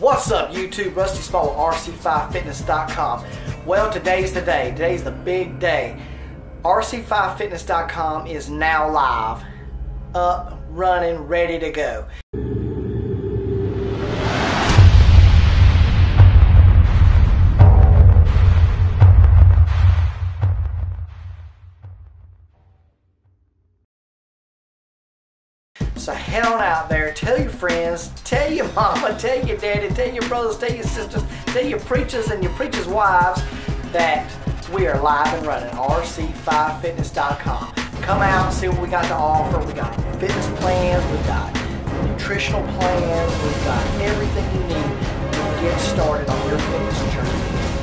What's up YouTube? Rusty Spaugh with RC5Fitness.com. Well, today's the day. Today's the big day. RC5Fitness.com is now live, up, running, ready to go. So head on out there, tell your friends, tell your mama, tell your daddy, tell your brothers, tell your sisters, tell your preachers and your preachers' wives that we are live and running, rc5fitness.com. Come out and see what we got to offer. We got fitness plans, we got nutritional plans, we've got everything you need to get started on your fitness journey.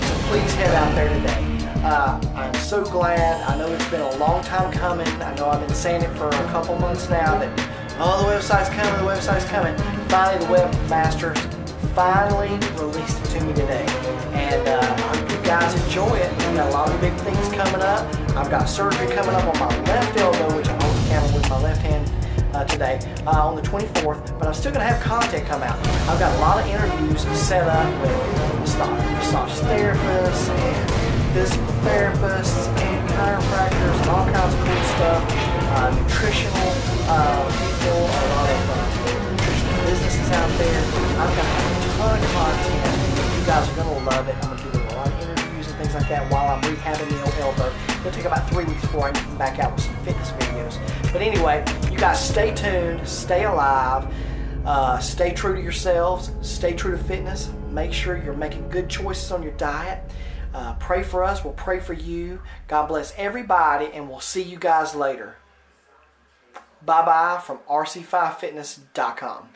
So please head out there today. Uh, I'm so glad. I know it's been a long time coming. I know I've been saying it for a couple months now that Oh, the website's coming, the website's coming. Finally, the webmaster finally released it to me today. And uh, I hope you guys enjoy it. We got a lot of big things coming up. I've got surgery coming up on my left elbow, which I'm the camera with my left hand uh, today uh, on the 24th, but I'm still going to have content come out. I've got a lot of interviews set up with massage, therapists and physical therapists and chiropractors and all kinds of cool stuff uh, nutritional love it. I'm going to do a lot of interviews and things like that while I'm rehabbing the old elbow. It'll take about three weeks before I can come back out with some fitness videos. But anyway, you guys stay tuned, stay alive. Uh, stay true to yourselves, stay true to fitness. Make sure you're making good choices on your diet. Uh, pray for us, we'll pray for you. God bless everybody, and we'll see you guys later. Bye bye from RC5Fitness.com.